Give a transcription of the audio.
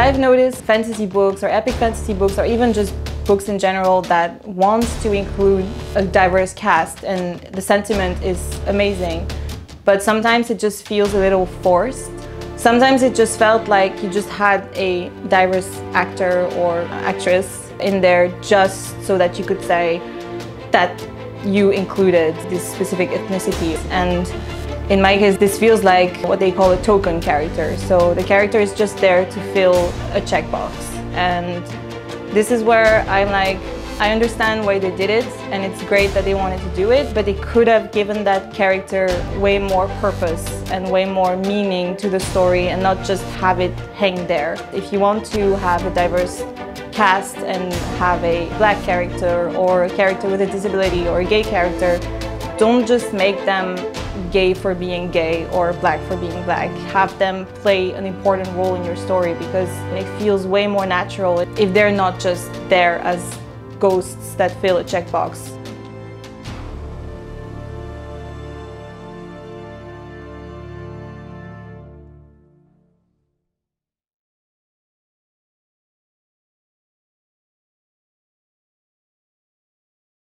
I've noticed fantasy books or epic fantasy books or even just books in general that wants to include a diverse cast and the sentiment is amazing. But sometimes it just feels a little forced. Sometimes it just felt like you just had a diverse actor or actress in there just so that you could say that you included this specific ethnicity. And in my case, this feels like what they call a token character. So the character is just there to fill a checkbox. And this is where I'm like, I understand why they did it and it's great that they wanted to do it, but they could have given that character way more purpose and way more meaning to the story and not just have it hang there. If you want to have a diverse cast and have a black character or a character with a disability or a gay character, don't just make them gay for being gay or black for being black. Have them play an important role in your story because it feels way more natural if they're not just there as ghosts that fill a checkbox.